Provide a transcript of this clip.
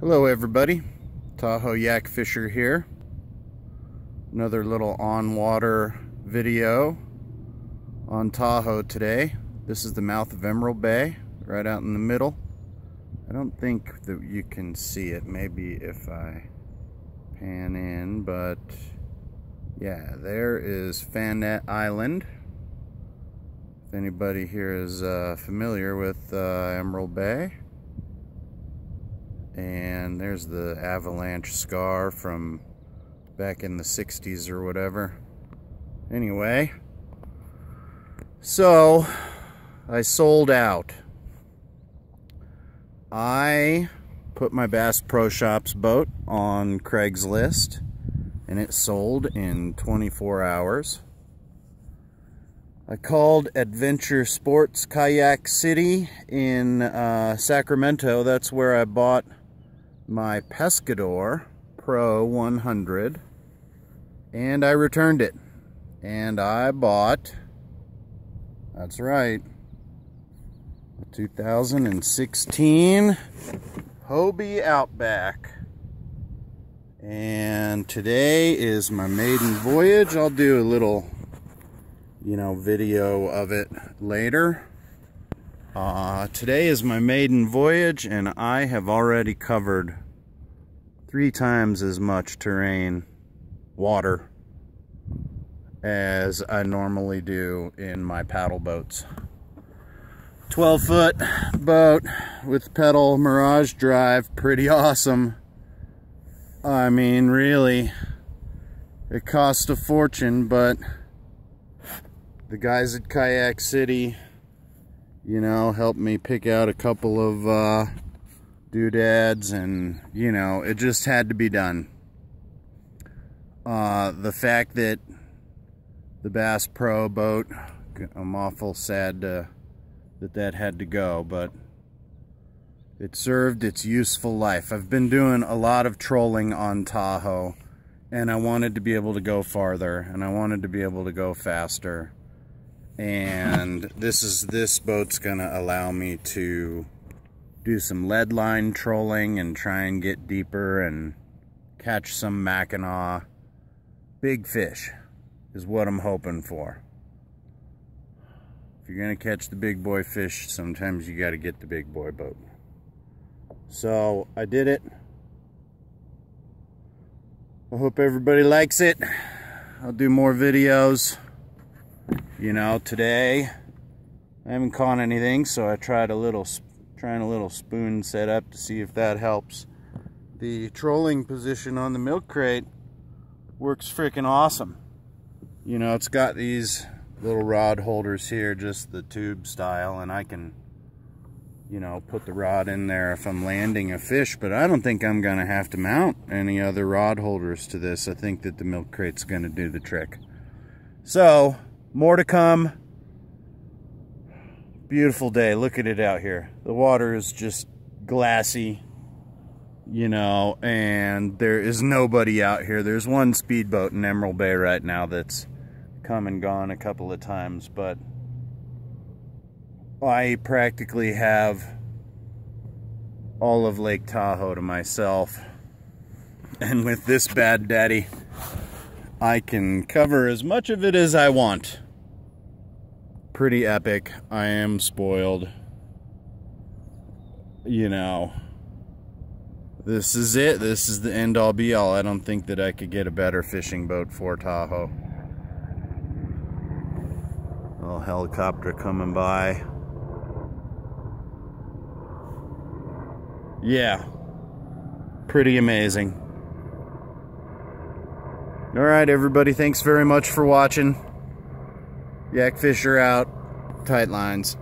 Hello everybody, Tahoe Yak Fisher here. Another little on-water video on Tahoe today. This is the mouth of Emerald Bay, right out in the middle. I don't think that you can see it, maybe if I pan in, but yeah, there is Fannette Island. If anybody here is uh, familiar with uh, Emerald Bay. And there's the avalanche scar from back in the 60s or whatever. Anyway, so I sold out. I put my Bass Pro Shops boat on Craigslist and it sold in 24 hours. I called Adventure Sports Kayak City in uh, Sacramento. That's where I bought my Pescador Pro 100 and I returned it. And I bought, that's right, 2016 Hobie Outback. And today is my maiden voyage. I'll do a little, you know, video of it later. Uh, today is my maiden voyage and I have already covered three times as much terrain, water, as I normally do in my paddle boats. 12 foot boat with pedal Mirage drive, pretty awesome. I mean, really, it cost a fortune, but the guys at Kayak City you know, helped me pick out a couple of uh, doodads and, you know, it just had to be done. Uh, the fact that the Bass Pro boat, I'm awful sad to, that that had to go, but it served its useful life. I've been doing a lot of trolling on Tahoe and I wanted to be able to go farther and I wanted to be able to go faster and this is this boat's gonna allow me to do some lead line trolling and try and get deeper and catch some Mackinaw big fish is what I'm hoping for. If you're gonna catch the big boy fish sometimes you got to get the big boy boat. So I did it. I hope everybody likes it. I'll do more videos you know, today I haven't caught anything, so I tried a little, trying a little spoon setup to see if that helps. The trolling position on the milk crate works freaking awesome. You know, it's got these little rod holders here, just the tube style, and I can, you know, put the rod in there if I'm landing a fish, but I don't think I'm gonna have to mount any other rod holders to this. I think that the milk crate's gonna do the trick. So, more to come. Beautiful day. Look at it out here. The water is just glassy, you know, and there is nobody out here. There's one speedboat in Emerald Bay right now that's come and gone a couple of times, but I practically have all of Lake Tahoe to myself. And with this bad daddy, I can cover as much of it as I want. Pretty epic. I am spoiled. You know, this is it. This is the end all be all. I don't think that I could get a better fishing boat for Tahoe. Little helicopter coming by. Yeah, pretty amazing. All right, everybody. Thanks very much for watching. Yak Fisher out. Tight lines.